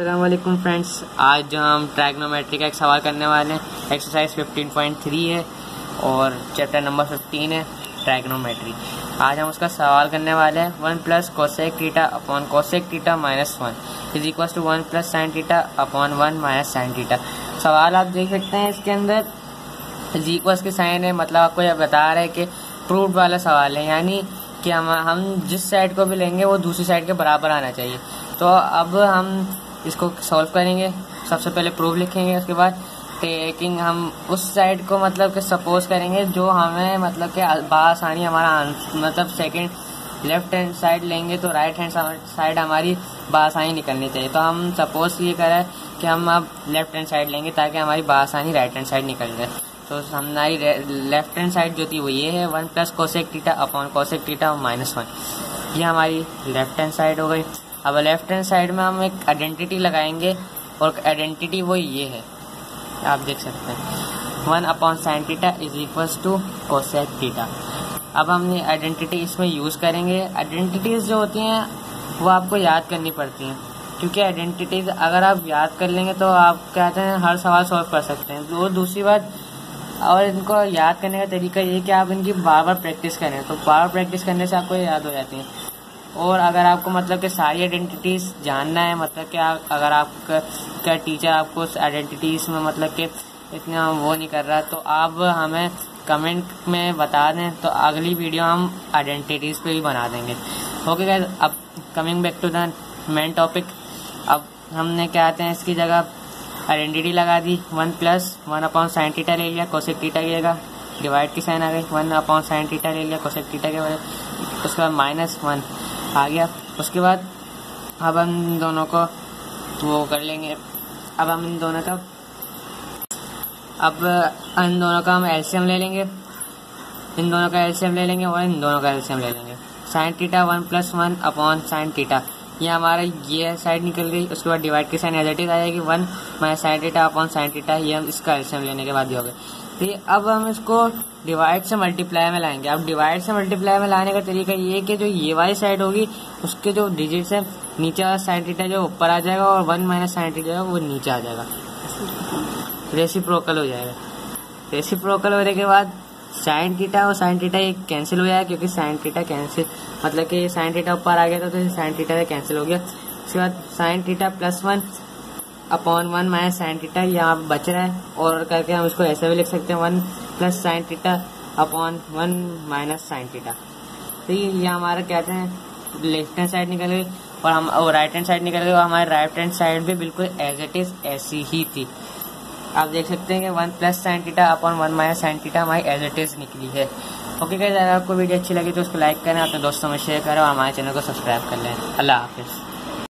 अल्लाम friends आज हम ट्रैग्नोमेट्री का एक सवाल करने वाले हैं। एक्सरसाइज 15.3 है और चैप्टर नंबर 15 है ट्रैग्नोमेट्री आज हम उसका सवाल करने वाले हैं। One plus cosec theta upon cosec theta minus one is equal to one plus sine theta upon one minus sine theta सवाल आप देख सकते हैं इसके अंदर। इज़ इक्वल्स के साइन है मतलब आपको यह बता रहा है कि प्रूफ वाला सवाल है। यानी कि हम हम जिस साइड को भी लेंगे, वो दूसरी साइड के बराबर आना चाहिए। तो अब हम इसको सॉल्व करेंगे। सबसे पहले प्रूफ लिखेंगे, उसके बाद टेकिंग हम उस साइड को मतलब कि सपोज़ करेंगे जो हमें मतलब कि बासानी हमारा मतलब सेकंड लेफ़्ट हैंड साइड लेंगे तो राइट हैंड साइड हमारी बासानी निकलनी चाहिए। तो हम सपोज़ ये करें कि हम अब लेफ़्ट हैंड साइड लेंगे ताकि हमारी बासानी राइट हैंड साइड निकल जाए। तो हमारी लेफ़्ट हैंड साइड जो थी वो ये है one plus cosec theta upon cosec theta minus one ये हमारी लेफ़्ट हैंड साइड हो गई। अब लेफ़्ट हैंड साइड में हम एक आइडेंटिटी लगाएँगे और आइडेंटिटी वो ये है। आप देख सकते हैं। One upon sine theta is equals to cosec theta अब हम ये आइडेंटिटी इसमें यूज़ करेंगे। आइडेंटिटीज जो होती हैं, वो आपको याद करनी पड़ती हैं। क्योंकि आइडेंटिटीज अगर आप याद कर लेंगे तो आप कहते हैं, हर सवाल सॉल्व कर सकते हैं। तो दूसरी बात, और इनको याद करने का तरीका ये कि आप इनकी बार बार प्रैक्टिस करें। तो बार बार प्रैक्टिस करने से आपको याद हो जाती है। और अगर आपको मतलब कि सारी आइडेंटिटीज जानना है मतलब कि अगर आप क्या टीचर आपको उस आइडेंटिटीज में मतलब कि इतना वो नहीं कर रहा तो आप हमें कमेंट में बता दें तो अगली वीडियो हम आइडेंटिटीज पे भी बना देंगे। ओके गैस अब coming back to the main topic अब हमने क्या आते हैं, इसकी जगह आइडेंटिटी लगा दी one plus one upon sine theta ले लिया कोसेक टीटा जगह डिवाइड की साइन आ गई वन अपॉन साइन टीटा ले लिया कोसेक टीटा के उसके बाद माइनस वन आ गया। उसके बाद अब हम दोनों को वो कर लेंगे। अब हम इन दोनों का अब इन दोनों का हम एल्शियम ले लेंगे। इन दोनों का एल्शियम ले लेंगे और इन दोनों का एल्शियम ले लेंगे। Sine theta one plus one upon sine theta ये हमारा ये साइड निकल गई। उसके बाद डिवाइड की साइन एज आ जाएगी। One minus sine theta upon sine theta ये हम इसका एल्शियम लेने के बाद ही हो गए। ठीक अब हम इसको डिवाइड से मल्टीप्लाई में लाएँगे। अब डिवाइड से मल्टीप्लाई में लाने का तरीका ये कि जो ये वाली साइड होगी, उसके जो डिजिट्स है, नीचे वाला साइन टीटा जो ऊपर आ जाएगा और वन माइनस साइन टीटा वो नीचे आ जाएगा। रेसिप्रोकल हो जाएगा। रेसिप्रोकल होने के बाद साइन टीटा और साइन टीटा ये कैंसिल हो जाएगा क्योंकि साइन टीटा कैंसिल मतलब कि साइन टीटा ऊपर आ गया था तो साइन टीटा कैंसिल हो गया। उसके बाद sine theta plus one upon one minus sine theta यहाँ बच रहा है। और करके हम इसको ऐसे भी लिख सकते हैं one plus sine theta upon one minus sine theta तो ये हमारा कहते हैं लेफ़्ट हैंड साइड निकल गई, और हम, और राइट हैंड साइड निकल गई, और हमारे राइट हैंड साइड भी बिल्कुल एज इट इज़ ऐसी ही थी। आप देख सकते हैं कि one plus sine theta upon one minus sine theta हमारी एज इट इज़ निकली है। ओके गाइस अगर आपको वीडियो अच्छी लगी तो उसको लाइक करें, अपने दोस्तों में शेयर करें, और हमारे चैनल को सब्सक्राइब कर लें। अल्लाह हाफिज़।